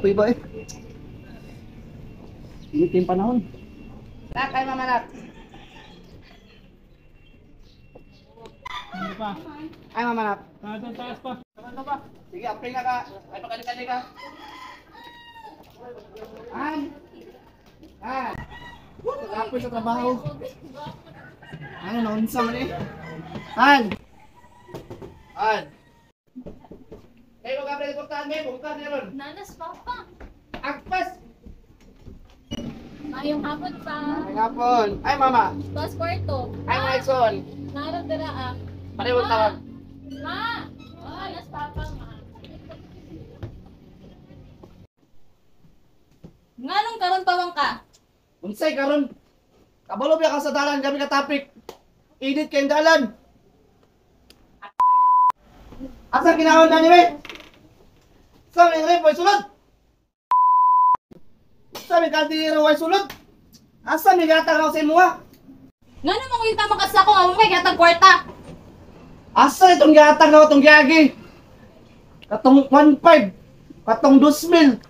Apoy ba eh? Init yung panahon. Nak, ay mamanak. Ano pa? Ay mamanak. Taas na taas pa. Ano ba? Sige, apring na ka. Ay pakali-kali ka. An. An. Apoy sa trabaho. Ano, naunsa man eh. An. An. Portahan may bukan niya ron. Nanas papa. Agpas. Mayong hapon pa. Ay hapon. Ay mama. Bus kwarto. Ay Maison. Narang dira ah. Parehong tawag. Ma! Oh, nanas papa ma. Nganong karon pawang ka? Unsay karon? Kabalo biya ka sa dalan kami ka topic. Edit kayong dalan. Asa kinahon na ni May? Sa may rep ay sulod. Sa may kaldero ay sulod. Asa may gatang ako sa imuha? Ngano mo kita makasa ko amo kay gatag kwarta? Asa itong gatang ako itong giyagi? Katong 1.5. Katong 2,000.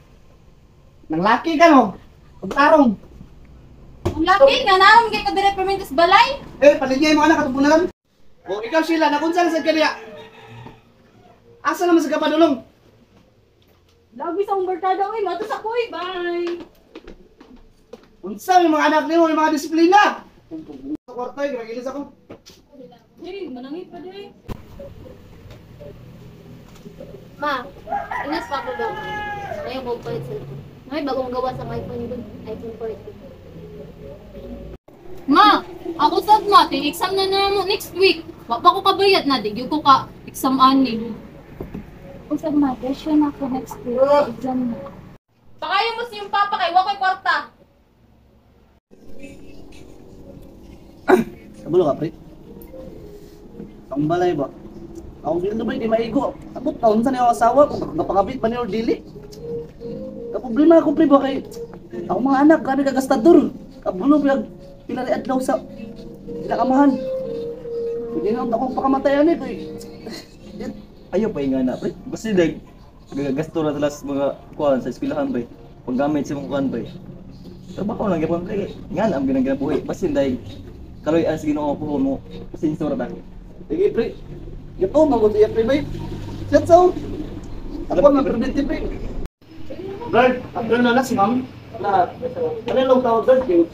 Nang laki ka no? Kung tarong. Ang laki nga naman kay kadire permintes balay. Eh, paligyan mo anak katong punalan. O ikaw sila, nakunsa na sa kaniya. Asa naman sa kapadulong? Lagi sa umbertada oy, mato sa kuy, bye. Unsa may mga anak nimo, may mga disiplina. Sa kwarto, eh, gragilis ako. Hey, manangit pa dai. Ma, inas pa ko daw. Ayaw ko pa ito. May bagong gawa sa iPhone dun. iPhone 14. Ma, ako sad ma, exam na na mo next week. Wa pa ko kabayad na, di ko ka exam ani. Usag ma, desyo na ako next week. Exam na. Pakayo mo si yung papa kay wa ko'y kwarta. Kabulo ka, pre. Ang balay ba? Ako gildo ba, di maigo. Abot taon sa niyo asawa, kung napakabit ba niyo or dili. Kaproblema ako, pre, ba kay... Ako mga anak, kami kagastador. Kabulo ba, pilari adlaw sa... Pinakamahan. Hindi na ako pakamatayan eh, kay... Ayaw pa nga na, pre. Basta dag gagasto na talas mga kuan sa eskwelahan ba. Paggamit sa mga kuan ba. Trabaho lang gyapon pre. Nga ang ginang buhi. Basta day kaloy as Ginoo ko mo sinsura ta. Sige, pre. Ito, magot iya, pre, bay. Let's go. Ako ang preventive, pre. Bird, ang na na si ma'am. Na, ano lang tawag, Bird? Yung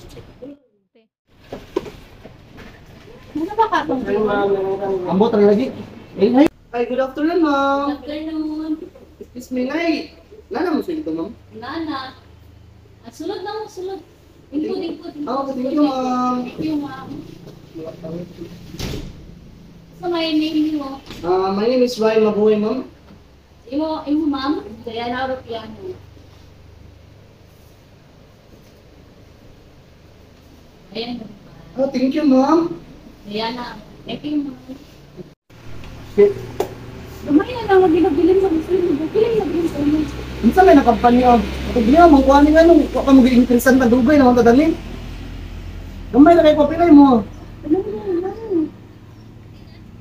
Ano ba ka Ambot ang lagi. Eh, hi. Hi, good afternoon, ma'am. Afternoon. Excuse me, Nay. Nana mo sa ito, ma'am? Nana. Ah, sulod na mo, sulod. Ingkod, ingkod. Oh, thank you, ma'am. Thank you, ma'am. Sa may name mo, Uh, my name is Ryan Mabuhay, ma'am. imo, imo ma'am, kaya na piano. Ayan. Oh, thank you, ma'am. Ayan na. Thank you, ma'am. Gamay na lang, magbilog-bilin sa gusto mo. Bilin na bilin sa inyo. Unsa may nakampanya? Ako biya, mangkuha ni ano, wa ka mag-increasean ka dugay naman tadalin. Gamay na kay papilay mo. Ano mo na lang.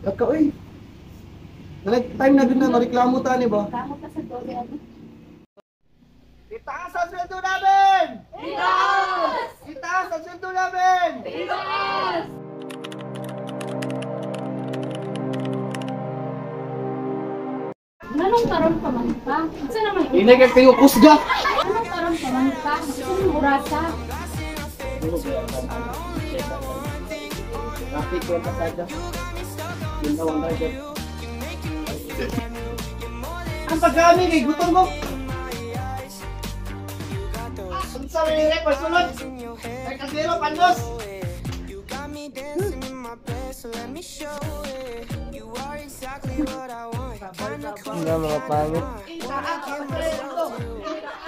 Ikaw eh. Nalag time na din na mareklamo ta ni ba? Kamo ka sa dole. ano? Itaas ang sweldo namin! Itaas! Itaas ang sweldo namin! Itaas! Nanong karon pa man ka? Isa naman yun. Inay kay kayo kusga. Nanong karon pa man ka? Isa naman urasa. Traffic ko pa sa Yun daw ang pagkami kay gutom mo. Ang sa may rep, sunod. Kay kasero, pandos. Nga mga pangit. Itaas ang sweldo. Itaas.